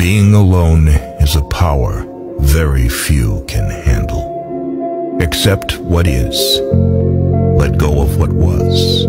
Being alone is a power very few can handle. Accept what is. Let go of what was.